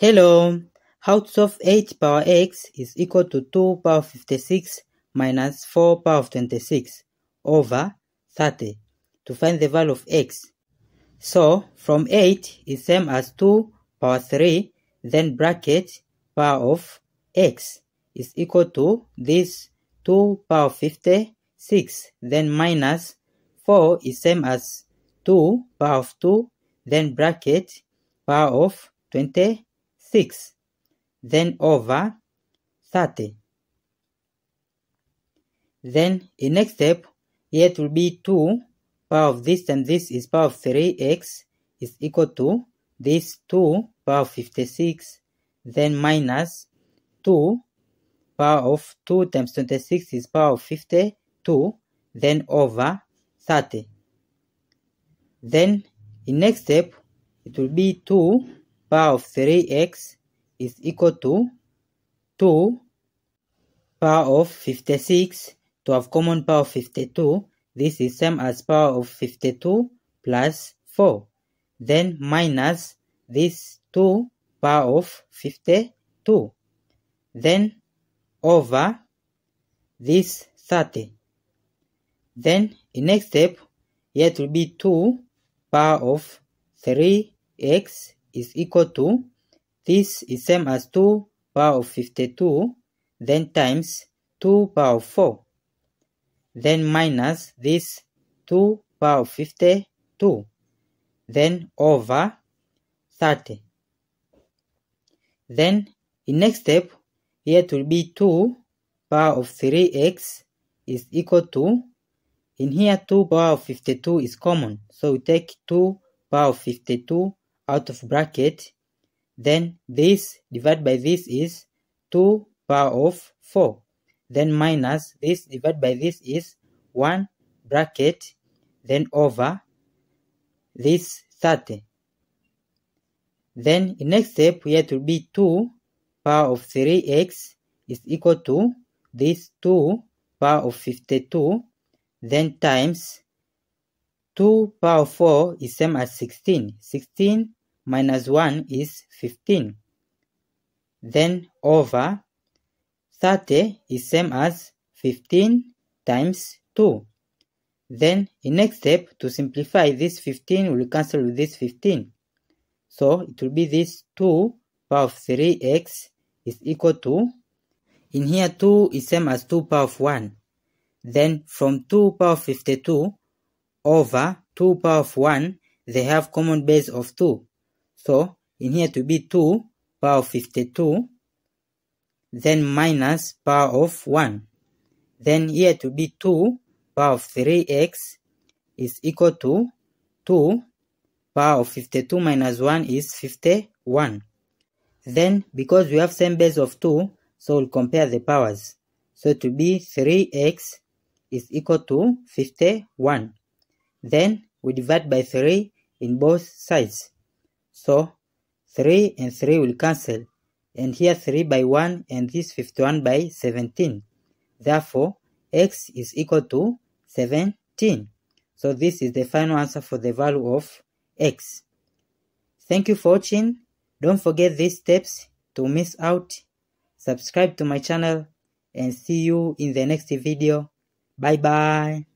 Hello, how to solve 8 power x is equal to 2 power 56 minus 4 power 26 over 30 to find the value of x. So, from 8 is same as 2 power 3, then bracket power of x is equal to this 2 power 56, then minus 4 is same as 2 power of 2, then bracket power of 26 6 then over 30 then in next step here it will be 2 power of this and this is power of 3x is equal to this 2 power of 56 then minus 2 power of 2 times 26 is power of 52 then over 30 then in next step it will be 2 power of 3x is equal to 2 power of 56 to have common power of 52 this is same as power of 52 plus 4 then minus this 2 power of 52 then over this 30 then in next step here it will be 2 power of 3x is equal to this is same as 2 power of 52 then times 2 power of 4 then minus this 2 power of 52 then over 30 then in next step here it will be 2 power of 3x is equal to in here 2 power of 52 is common so we take 2 power of 52 out of bracket then this divided by this is 2 power of 4 then minus this divided by this is 1 bracket then over this 30 then in next step we have to be 2 power of 3x is equal to this 2 power of 52 then times 2 power 4 is same as 16 16 minus 1 is 15. Then over 30 is same as 15 times 2. Then in next step, to simplify this 15 will cancel with this 15. So it will be this 2 power of 3x is equal to, in here 2 is same as 2 power of 1. Then from 2 power of 52 over 2 power of 1, they have common base of 2. So in here to be 2 power of 52 then minus power of 1 then here to be 2 power of 3x is equal to 2 power of 52 minus 1 is 51 then because we have same base of 2 so we'll compare the powers. So to be 3x is equal to 51 then we divide by 3 in both sides so 3 and 3 will cancel. And here 3 by 1 and this 51 by 17. Therefore, x is equal to 17. So this is the final answer for the value of x. Thank you for watching. Don't forget these steps to miss out. Subscribe to my channel and see you in the next video. Bye bye.